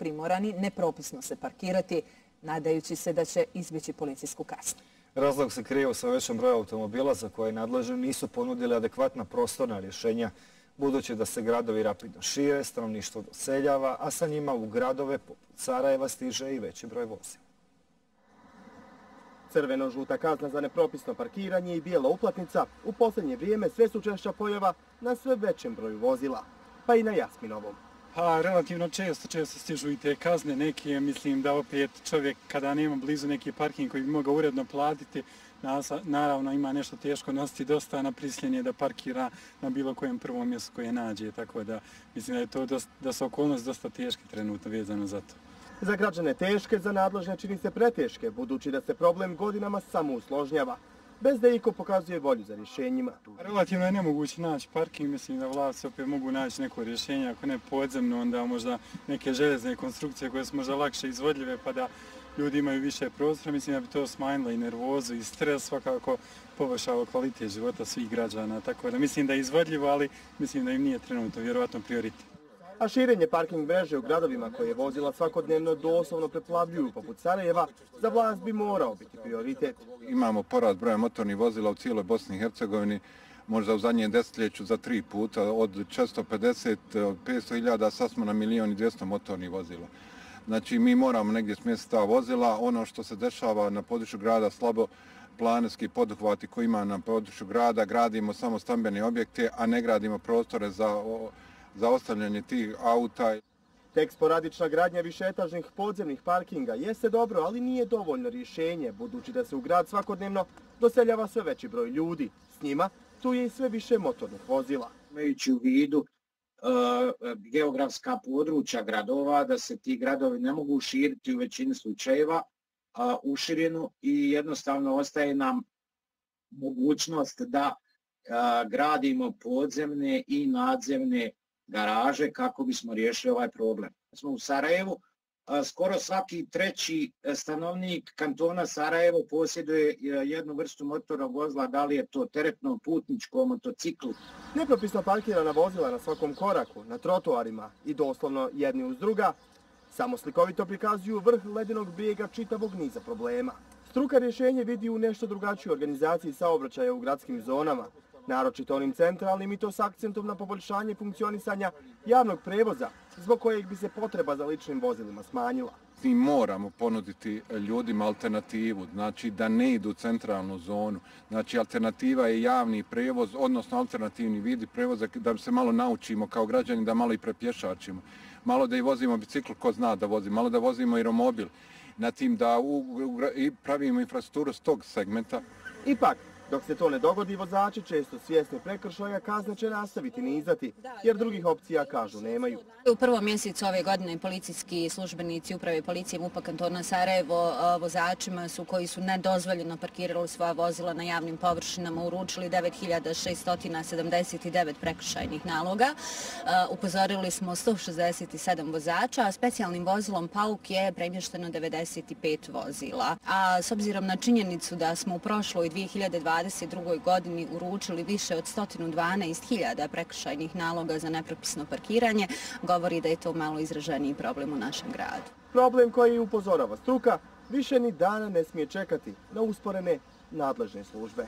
primorani nepropisno se parkirati, nadajući se da će izbjeći policijsku kasnu. Razlog se krije u sve većem broju automobila za koje nadležni nisu ponudili adekvatna prostorna rješenja, budući da se gradovi rapidno šire, stanovništvo doseljava, a sa njima u gradove poput Sarajeva stiže i veći broj vozila. Crveno-žuta kazna za nepropisno parkiranje i bijela uplatnica u posljednje vrijeme sve su češća pojava na sve većem broju vozila, pa i na Jasminovom. Pa, relativno često, često stižu i te kazne. Neke, mislim da opet čovjek kada nema blizu neki parking koji bi mogao uredno platiti, naravno ima nešto teško nositi dosta na prisljenje da parkira na bilo kojem prvom mjestu koje nađe, tako da mislim da je to dosta, da su okolnosti dosta teške trenutno vezano za to. Za građane teške, za nadložne čini se preteške, budući da se problem godinama samo usložnjava bez da iko pokazuje volju za rješenjima. Relativno je nemoguće naći parking, mislim da vlasti opet mogu naći neko rješenje, ako ne podzemno, onda možda neke železne konstrukcije koje su možda lakše izvodljive, pa da ljudi imaju više prostora, mislim da bi to smanjilo i nervozu i stres, svakako poboljšalo kvalitet života svih građana, tako da mislim da je izvodljivo, ali mislim da im nije trenutno vjerovatno prioritet a širenje parking mreže u gradovima koje vozila svakodnevno doslovno preplavljuju poput Sarajeva, za vlast bi morao biti prioritet. Imamo porast broja motornih vozila u cijeloj Bosni i Hercegovini, možda u zadnjem desetljeću za tri puta, od 650, od 500 hiljada, sad smo na milijon i 200 motornih vozila. Znači, mi moramo negdje smjestiti ta vozila. Ono što se dešava na području grada slabo, planski poduhvati koji ima na području grada, gradimo samo stambene objekte, a ne gradimo prostore za za ostavljanje tih auta. Tek sporadična gradnja višeetažnih podzemnih parkinga jeste dobro, ali nije dovoljno rješenje, budući da se u grad svakodnevno doseljava sve veći broj ljudi. S njima tu je i sve više motornih vozila. Imajući u vidu uh, geografska područja gradova, da se ti gradovi ne mogu širiti u većini slučajeva u širinu i jednostavno ostaje nam mogućnost da uh, gradimo podzemne i nadzemne garaže kako bismo riješili ovaj problem. Smo u Sarajevu, skoro svaki treći e, stanovnik kantona Sarajevo posjeduje e, jednu vrstu motornog vozila, da li je to teretno, putničko, motociklu. Nepropisno parkirana vozila na svakom koraku, na trotuarima i doslovno jedni uz druga, samo slikovito prikazuju vrh ledinog bijega čitavog niza problema. Struka rješenje vidi u nešto drugačiju organizaciji saobraćaja u gradskim zonama, naročito onim centralnim i to s akcentom na poboljšanje funkcionisanja javnog prevoza, zbog kojeg bi se potreba za ličnim vozilima smanjila. Mi moramo ponuditi ljudima alternativu, znači da ne idu u centralnu zonu. Znači alternativa je javni prevoz, odnosno alternativni vidi prevoza da se malo naučimo kao građani da malo i prepješačimo. Malo da i vozimo bicikl ko zna da vozi, malo da vozimo i romobil. Na tim da u, u, i pravimo infrastrukturu s tog segmenta. Ipak, Dok se to ne dogodi, vozači često svjesni prekršaja kazne će nastaviti nizati, jer drugih opcija, kažu, nemaju. U prvom mjesecu ove godine policijski službenici uprave policije MUPA kantona Sarajevo vozačima su koji su nedozvoljeno parkirali svoja vozila na javnim površinama uručili 9679 prekršajnih naloga. Upozorili smo 167 vozača, a specijalnim vozilom PAUK je premješteno 95 vozila. A s obzirom na činjenicu da smo u prošloj 2020 2022. godini uručili više od 112.000 prekršajnih naloga za nepropisno parkiranje, govori da je to malo izraženiji problem u našem gradu. Problem koji upozorava struka više ni dana ne smije čekati na usporene nadležne službe.